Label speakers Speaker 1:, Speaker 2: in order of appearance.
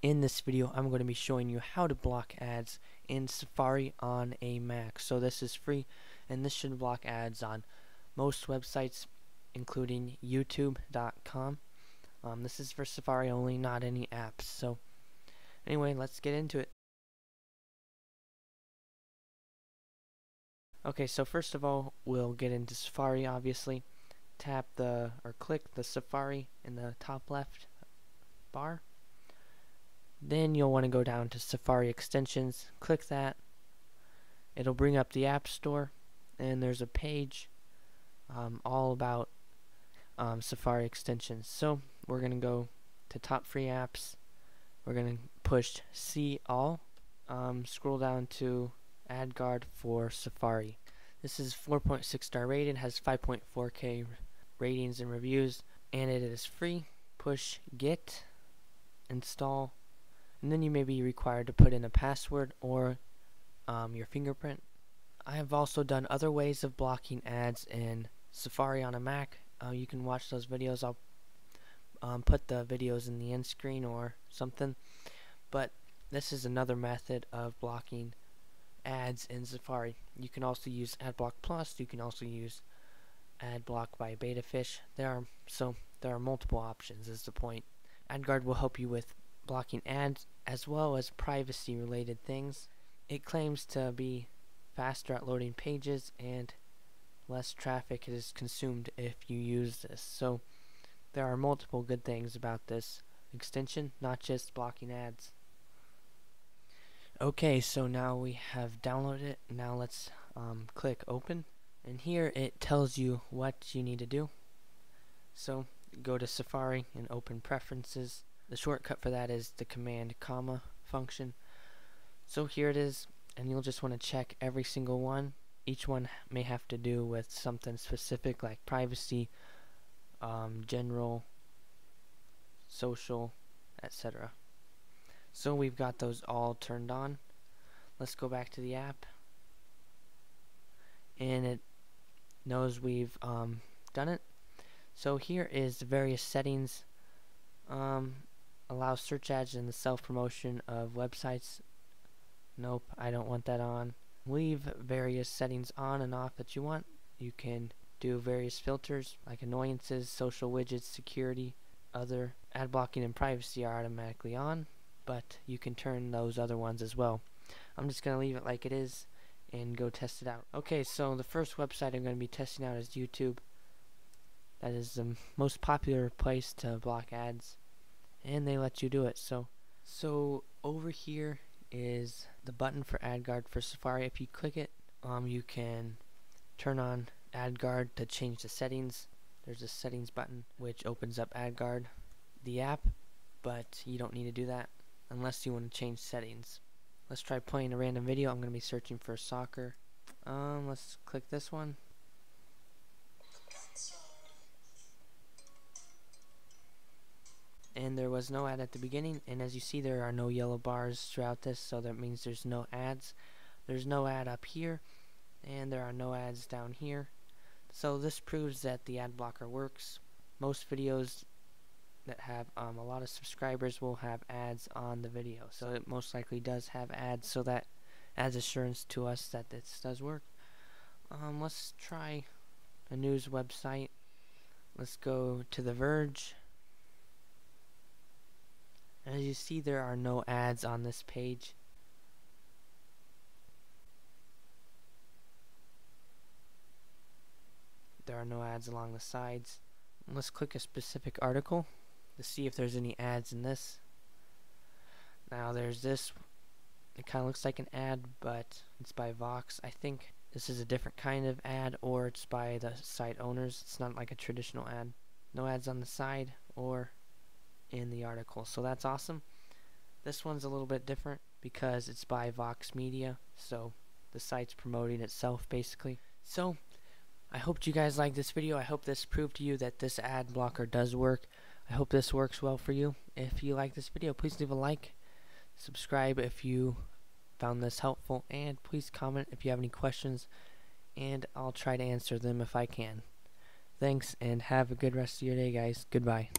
Speaker 1: In this video, I'm going to be showing you how to block ads in Safari on a Mac. So this is free, and this should block ads on most websites, including YouTube.com. Um, this is for Safari only, not any apps. So anyway, let's get into it. Okay, so first of all, we'll get into Safari, obviously. Tap the, or click the Safari in the top left bar. Then you'll want to go down to Safari Extensions, click that. It'll bring up the App Store, and there's a page um, all about um, Safari extensions. So we're going to go to Top Free Apps. We're going to push See All. Um, scroll down to AdGuard for Safari. This is 4.6 star rated, has 5.4k ratings and reviews, and it is free. Push Get, Install, and then you may be required to put in a password or um, your fingerprint. I have also done other ways of blocking ads in Safari on a Mac. Uh, you can watch those videos. I'll um, put the videos in the end screen or something. But this is another method of blocking ads in Safari. You can also use AdBlock Plus. You can also use AdBlock by Betafish. There are so there are multiple options. Is the point. AdGuard will help you with blocking ads as well as privacy related things. It claims to be faster at loading pages and less traffic is consumed if you use this. So there are multiple good things about this extension, not just blocking ads. Okay, so now we have downloaded it. Now let's um, click open. And here it tells you what you need to do. So go to Safari and open preferences. The shortcut for that is the command comma function. So here it is, and you'll just want to check every single one. Each one may have to do with something specific like privacy, um, general, social, etc. So we've got those all turned on. Let's go back to the app. And it knows we've um, done it. So here is the various settings. Um, allow search ads and the self-promotion of websites. Nope, I don't want that on. Leave various settings on and off that you want. You can do various filters like annoyances, social widgets, security, other ad blocking and privacy are automatically on, but you can turn those other ones as well. I'm just going to leave it like it is and go test it out. Okay, so the first website I'm going to be testing out is YouTube. That is the most popular place to block ads and they let you do it. So, so over here is the button for AdGuard for Safari. If you click it, um, you can turn on AdGuard to change the settings. There's a settings button which opens up AdGuard, the app, but you don't need to do that unless you want to change settings. Let's try playing a random video. I'm going to be searching for soccer. Um, let's click this one. and there was no ad at the beginning and as you see there are no yellow bars throughout this so that means there's no ads there's no ad up here and there are no ads down here so this proves that the ad blocker works most videos that have um, a lot of subscribers will have ads on the video. So it most likely does have ads so that adds assurance to us that this does work. Um, let's try a news website. Let's go to The Verge. As you see there are no ads on this page. There are no ads along the sides. Let's click a specific article to see if there's any ads in this. Now there's this. It kind of looks like an ad, but it's by Vox. I think this is a different kind of ad, or it's by the site owners. It's not like a traditional ad. No ads on the side or in the article. So that's awesome. This one's a little bit different because it's by Vox Media, so the site's promoting itself basically. So I hope you guys liked this video. I hope this proved to you that this ad blocker does work. I hope this works well for you. If you like this video, please leave a like, subscribe if you found this helpful, and please comment if you have any questions, and I'll try to answer them if I can. Thanks, and have a good rest of your day, guys. Goodbye.